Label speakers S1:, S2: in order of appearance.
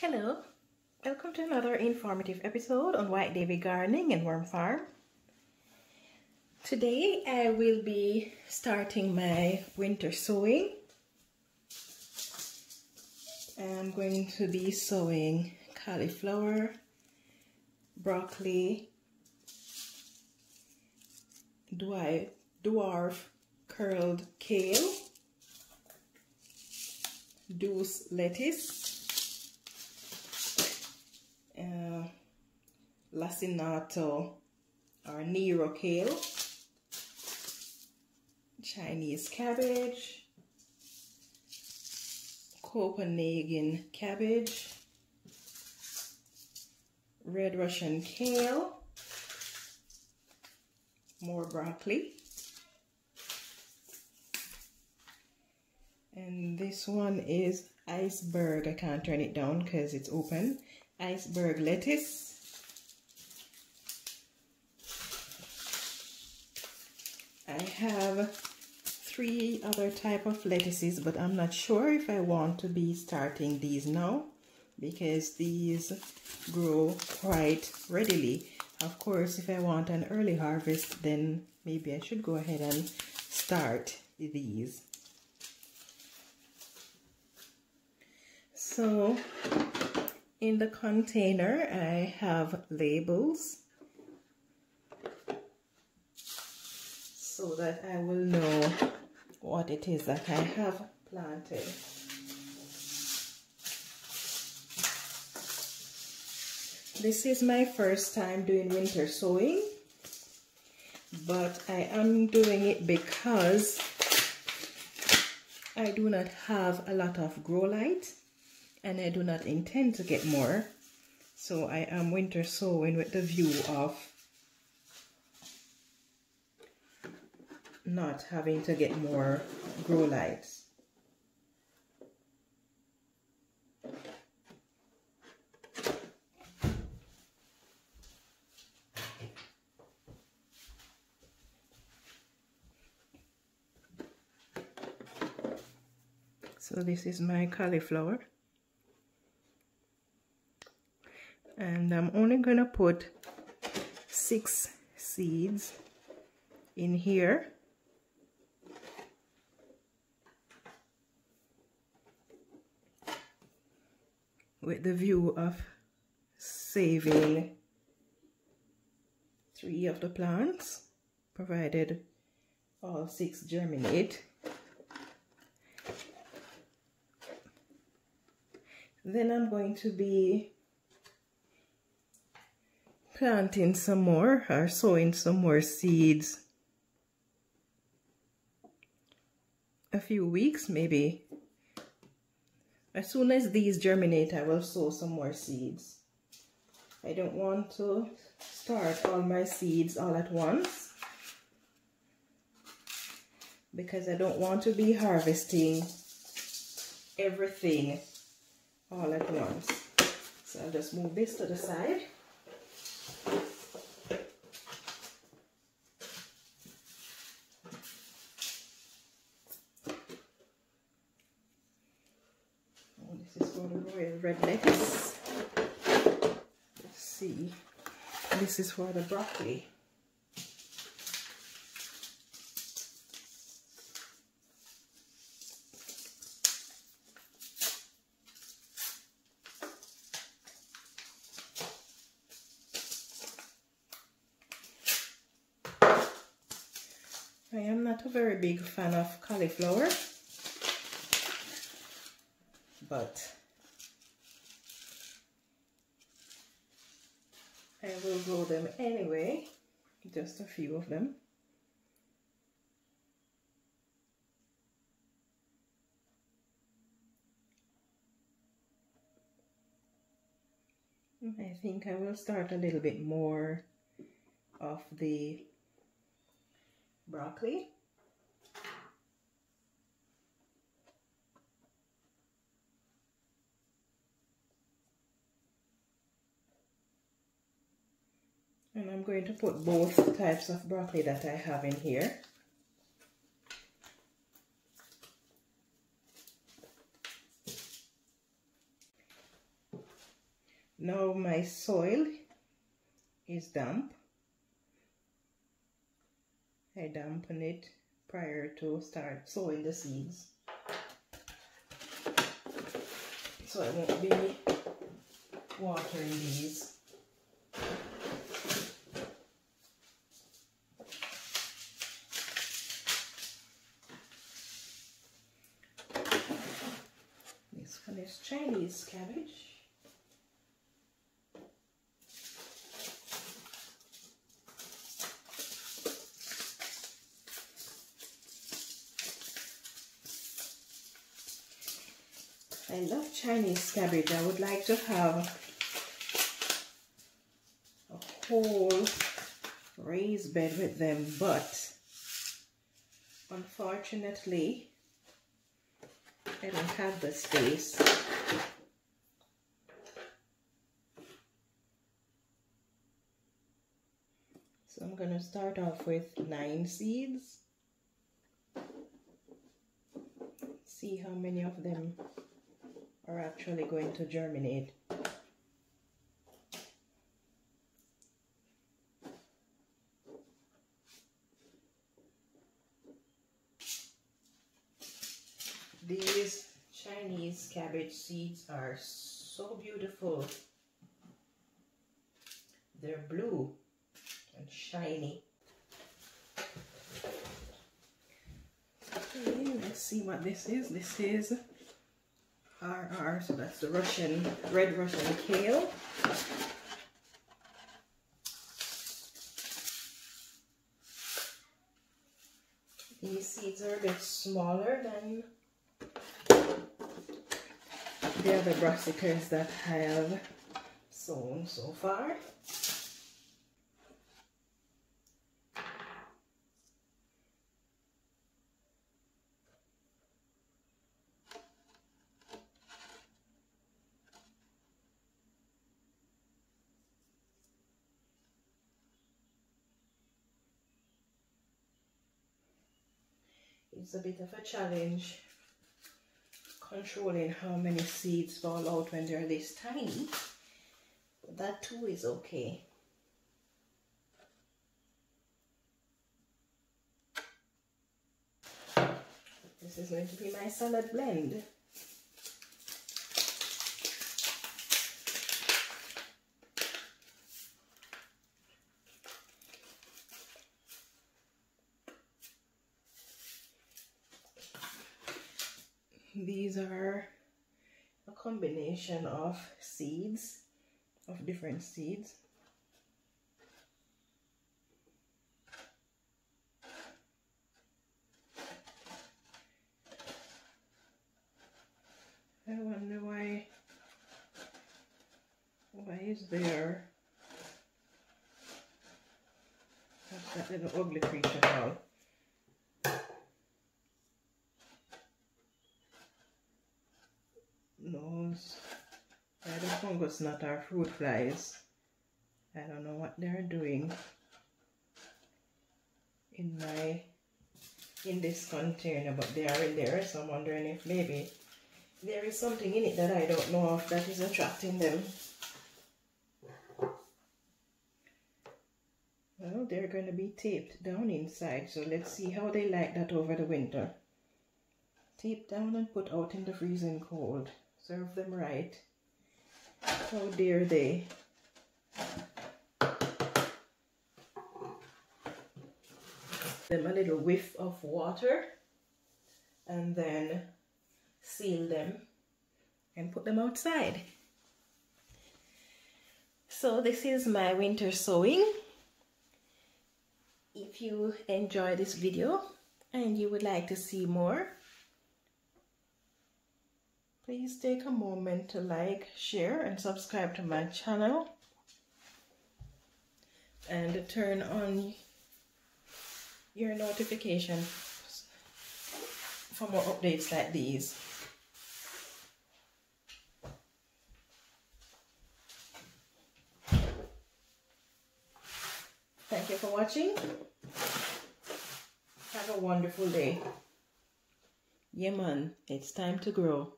S1: Hello, welcome to another informative episode on Whyte Davy Gardening and Worm Farm. Today I will be starting my winter sowing. I'm going to be sowing cauliflower, broccoli, dwarf curled kale, douce lettuce, lacinato or Nero kale, Chinese cabbage, Copenhagen cabbage, red Russian kale, more broccoli, and this one is iceberg. I can't turn it down because it's open iceberg lettuce. I have three other type of lettuces, but I'm not sure if I want to be starting these now because these grow quite readily. Of course, if I want an early harvest, then maybe I should go ahead and start these. So in the container, I have labels so that I will know what it is that I have planted. This is my first time doing winter sowing, but I am doing it because I do not have a lot of grow light and I do not intend to get more. So I am winter sowing with the view of not having to get more grow lights. So this is my cauliflower. and I'm only gonna put six seeds in here with the view of saving three of the plants provided all six germinate. Then I'm going to be planting some more or sowing some more seeds. A few weeks maybe as soon as these germinate I will sow some more seeds. I don't want to start all my seeds all at once because I don't want to be harvesting everything all at once. So I'll just move this to the side red lettuce. Let's see. This is for the broccoli. I am not a very big fan of cauliflower, but will grow them anyway, just a few of them. I think I will start a little bit more of the broccoli. And I'm going to put both types of broccoli that I have in here. Now my soil is damp. I dampen it prior to start sowing the seeds. So I won't be watering these. Is Chinese cabbage. I love Chinese cabbage. I would like to have a whole raised bed with them, but unfortunately, I don't have the space. So I'm going to start off with nine seeds. See how many of them are actually going to germinate. These Seeds are so beautiful. They're blue and shiny. Okay, let's see what this is. This is RR, so that's the Russian, red Russian kale. These seeds are a bit smaller than the other brassicas that I have sown so far. it's a bit of a challenge controlling how many seeds fall out when they're this tiny but that too is okay. This is going to be my salad blend these are a combination of seeds of different seeds. I wonder why why is there that little ugly creature now nose. I the fungus gnat our fruit flies. I don't know what they're doing in my in this container but they are in there so I'm wondering if maybe there is something in it that I don't know of that is attracting them. Well, they're going to be taped down inside, so let's see how they like that over the winter. Tape down and put out in the freezing cold serve them right. Oh How dare they? Them a little whiff of water and then seal them and put them outside. So this is my winter sowing. If you enjoy this video and you would like to see more, please take a moment to like, share, and subscribe to my channel. And turn on your notification for more updates like these. Thank you for watching. Have a wonderful day. Yeah man, it's time to grow.